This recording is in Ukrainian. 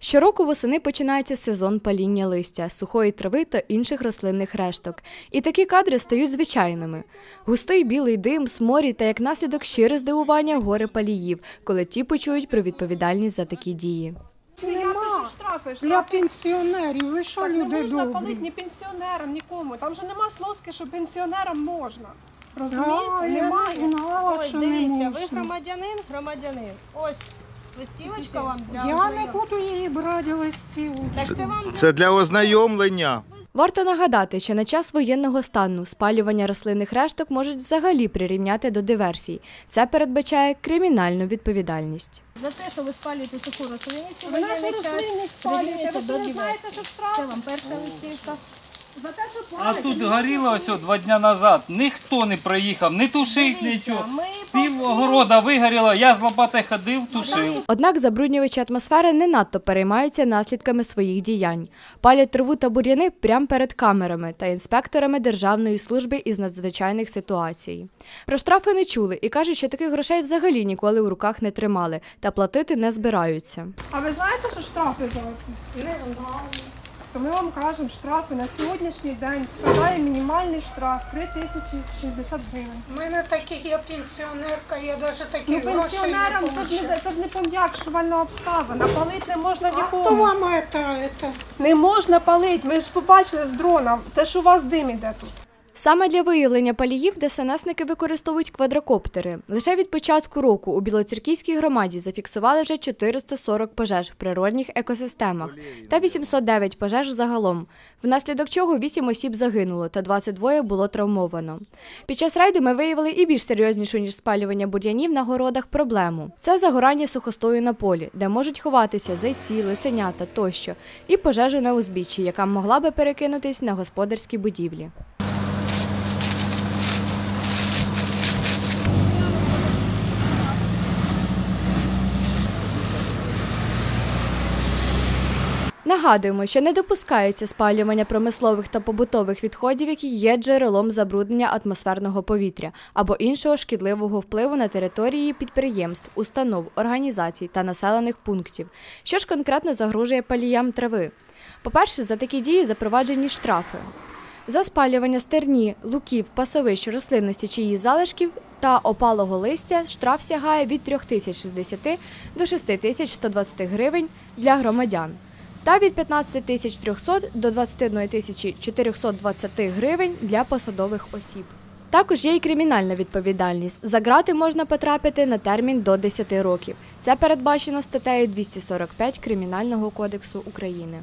Щороку восени починається сезон паління листя, сухої трави та інших рослинних решток. І такі кадри стають звичайними. Густий білий дим, сморі та як наслідок щире здивування горе паліїв, коли ті почують про відповідальність за такі дії. Нема. штрафи, Для пенсіонерів, ви що Так не можна добрі? палити ні пенсіонерам, нікому. Там же нема слозки, що пенсіонерам можна. Розумієте? я Немає. не знала, Ось що не дивіться, ви громадянин, громадянин. Ось листівочка вам для Я не буду її брати листівку. Так це вам Це для ознайомлення. Варто нагадати, що на час воєнного стану спалювання рослинних решток можуть взагалі прирівняти до диверсій. Це передбачає кримінальну відповідальність. за те, що ви спалюєте суху рослинність у Ви нашу воєнний спалюєте, ви не диверсії. знаєте, що штрафи. Це вам перша листівка. За те, що А тут горіло ось два дня назад. Ніхто не приїхав, не тушить нічого. ми огорода вигоріло, я з лопати ходив, тушив. Однак забруднювачі атмосфери не надто переймаються наслідками своїх діянь. Палять траву та бур'яни прямо перед камерами та інспекторами Державної служби із надзвичайних ситуацій. Про штрафи не чули і кажуть, що таких грошей взагалі ніколи в руках не тримали та платити не збираються. А ви знаєте, що штрафи за це? Не знаю. То ми вам кажемо, штрафи на сьогоднішній день складає мінімальний штраф 3060 гривень. У мене таких я пенсіонерка, я навіть Ну, таких грошей пенсіонерам не це ж не, це ж не пом'якшувальна обставина. Палити не можна А хто нікому. вам це, це? Не можна палити. Ми ж побачили з дрона, те, що у вас дим іде тут. Саме для виявлення паліїв ДСНСники використовують квадрокоптери. Лише від початку року у Білоцерківській громаді зафіксували вже 440 пожеж в природних екосистемах та 809 пожеж загалом, внаслідок чого 8 осіб загинуло та 22 було травмовано. Під час рейду ми виявили і більш серйознішу, ніж спалювання бур'янів на городах проблему. Це загорання сухостою на полі, де можуть ховатися зайці, лисенята тощо, і пожежу на узбіччі, яка могла би перекинутись на господарські будівлі. Нагадуємо, що не допускається спалювання промислових та побутових відходів, які є джерелом забруднення атмосферного повітря або іншого шкідливого впливу на території підприємств, установ, організацій та населених пунктів, що ж конкретно загрожує паліям трави. По-перше, за такі дії запроваджені штрафи. За спалювання стерні, луків, пасовищ, рослинності чи її залишків та опалого листя штраф сягає від 3060 до 6120 гривень для громадян та від 15 300 до 21 420 гривень для посадових осіб. Також є і кримінальна відповідальність. За грати можна потрапити на термін до 10 років. Це передбачено статтею 245 Кримінального кодексу України.